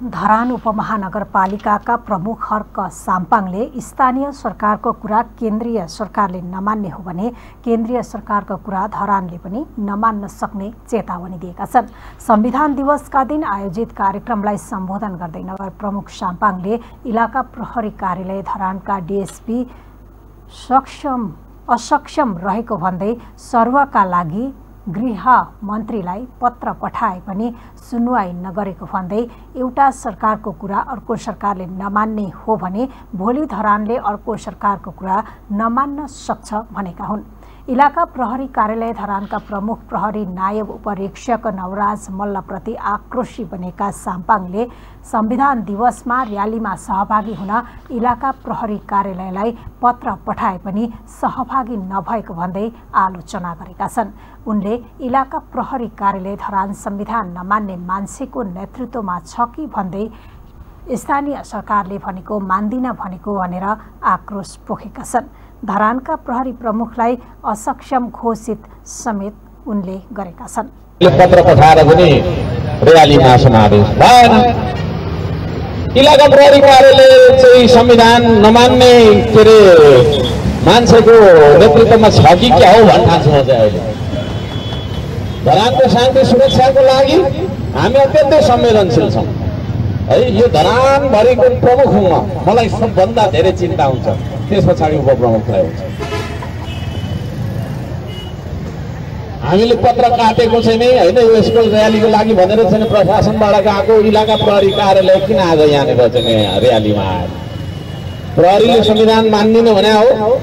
धरान उपमहानगरपालिकाका प्रमुख हर्क साम्पाङले स्थानीय सरकारको कुरा केन्द्रीय सरकारले नमान्ने हो भने केन्द्रीय सरकारको कुरा धरानले पनि नमान्न सक्ने चेतावनी दिएका छन्। संविधान दिवसका दिन आयोजित कार्यक्रमलाई सम्बोधन गर्दै नगर प्रमुख साम्पाङले इलाका प्रहरी कार्यालय धरानका डिएसपी सक्षम असक्षम रहेको भन्दै सर्वका लागि गृह मन्त्रीलाई पत्र पठाए पनि सुनवाई नगरेको भन्दै एउटा सरकारको कुरा अर्को सरकारले नमान्ने हो भने भोलि धरानले अर्को सरकारको कुरा नमान्न सक्छ भनेका हुन्। इलाका प्रहरी कार्यालय धरानका प्रमुख प्रहरी नायब उपरीक्षक नवराज मल्लप्रति आक्रोशी बनेका साम्पाङले संविधान दिवसमा र्यालीमा सहभागी हुन इलाका प्रहरी कार्यालयलाई पत्र पठाए पनि सहभागी नभएको भन्दै आलोचना गरेका छन्। उनले इलाका प्रहरी कार्यालय धरान संविधान नमान्ने मान्छेको नेतृत्वमा छ कि भन्दै स्थानीय सरकारले भनेको मान्दिन भनेको भनेर आक्रोश पोखेका छन्। धरानका प्रहरी प्रमुखलाई असक्षम घोषित समेत उनले गरेका छन्। पत्र पठाएर पनि र्यालीमा समावेश भएन। इलाका प्रहरी कार्यालय चाहिँ संविधान नमान्ने के अरे मान्छेको नेतृत्वमा छ कि क्या हो भन्ने ठान्छु चाहिँ अहिले। धरानको शान्ति सुरक्षाको लागि हामी अत्यन्तै संवेदनशील छौँ। है यो धरानभरिको प्रमुख हुँ म मलाई सबभन्दा धेरै चिन्ता हुन्छ। त्यस पछाडि उपप्रमुखलाई हुन्छ हामीले पत्र काटेको छैन होइन यसको र्यालीको लागि भनेर छैन प्रशासनबाट गएको इलाका प्रहरी कार्यालय किन आज यहाँनिर चाहिँ र्यालीमा आयो? प्रहरीले संविधान मान्दिनँ भने हो?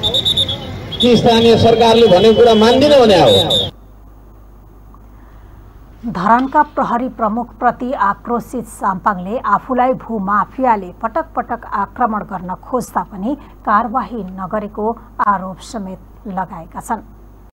कि स्थानीय सरकारले भनेको कुरा मान्दिनँ भने हो? धरानका प्रहरी प्रमुखप्रति आक्रोशित साम्पाङले आफूलाई भूमाफियाले पटक पटक आक्रमण गर्न खोज्दा पनि कारवाही नगरेको आरोप समेत लगाएका छन्।